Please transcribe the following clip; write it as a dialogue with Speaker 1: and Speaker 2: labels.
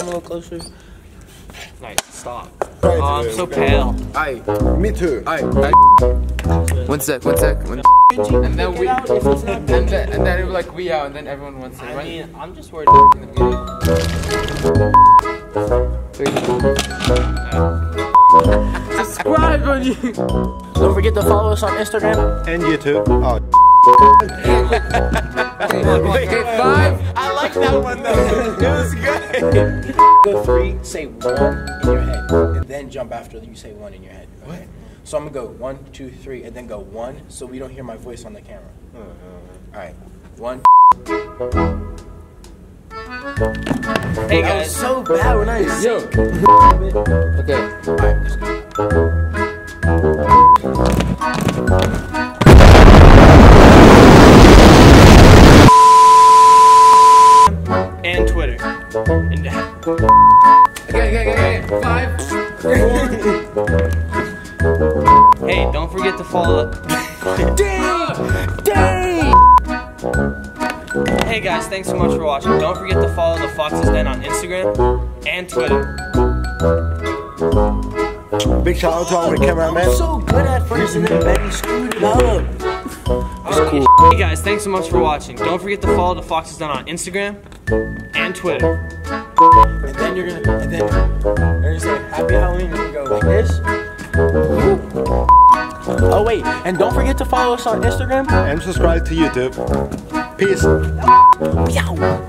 Speaker 1: come a little closer?
Speaker 2: Nice, stop. Oh, I'm so pale.
Speaker 3: Aye,
Speaker 4: Me too.
Speaker 3: aye, aye. One sec, one sec. One and then we, and then, and then it was like we out, and then everyone wants to
Speaker 2: I mean, I'm just worried.
Speaker 3: in the middle.
Speaker 2: Subscribe on you.
Speaker 1: Don't forget to follow us on Instagram.
Speaker 4: And YouTube. Oh,
Speaker 3: Wait, five.
Speaker 1: I like that one though. it was good. Go three, say one in your head, and then jump after you say one in your head. Okay? So I'm gonna go one, two, three, and then go one, so we don't hear my voice on the camera. Uh-huh. All right, one.
Speaker 2: Hey
Speaker 1: That was
Speaker 2: guys.
Speaker 1: so bad when I
Speaker 3: Yo. Okay.
Speaker 1: All right, let's go.
Speaker 2: And
Speaker 3: Okay, okay, okay, okay. Five.
Speaker 2: hey, don't forget to follow. Hey guys, thanks so much for watching. Don't forget to follow the Fox's Den on Instagram and Twitter.
Speaker 4: big shout out to our
Speaker 1: I'm
Speaker 4: cameraman.
Speaker 1: so good at first, and then Betty screwed it up.
Speaker 2: Hey guys, thanks so much for watching. Don't forget to follow the Foxes Den on Instagram and Twitter.
Speaker 1: And then you're gonna, and then you're gonna say Happy Halloween, and you go like this. Oh wait, and don't forget to follow us on Instagram.
Speaker 4: And subscribe to YouTube. Peace.
Speaker 1: Meow.